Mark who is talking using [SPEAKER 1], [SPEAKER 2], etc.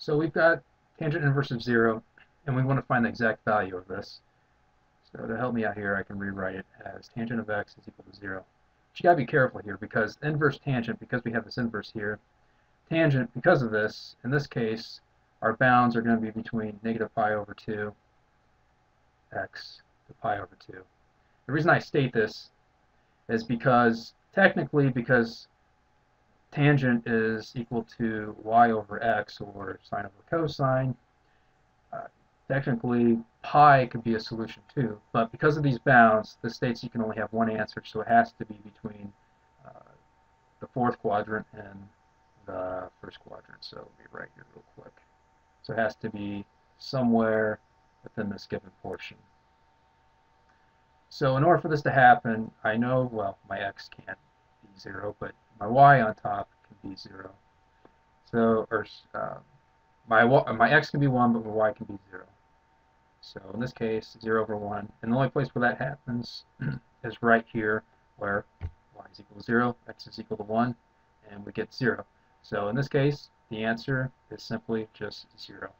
[SPEAKER 1] So we've got tangent inverse of 0, and we want to find the exact value of this. So to help me out here, I can rewrite it as tangent of x is equal to 0. But you got to be careful here because inverse tangent, because we have this inverse here, tangent, because of this, in this case, our bounds are going to be between negative pi over 2 x to pi over 2. The reason I state this is because technically because tangent is equal to y over x or sine over cosine, uh, technically pi could be a solution too. But because of these bounds, this states you can only have one answer, so it has to be between uh, the fourth quadrant and the first quadrant. So let me write here real quick. So it has to be somewhere within this given portion. So in order for this to happen, I know, well, my x can't be 0, but my y on top can be 0. So, or uh, my, my x can be 1, but my y can be 0. So in this case, 0 over 1. And the only place where that happens is right here, where y is equal to 0, x is equal to 1, and we get 0. So in this case, the answer is simply just 0.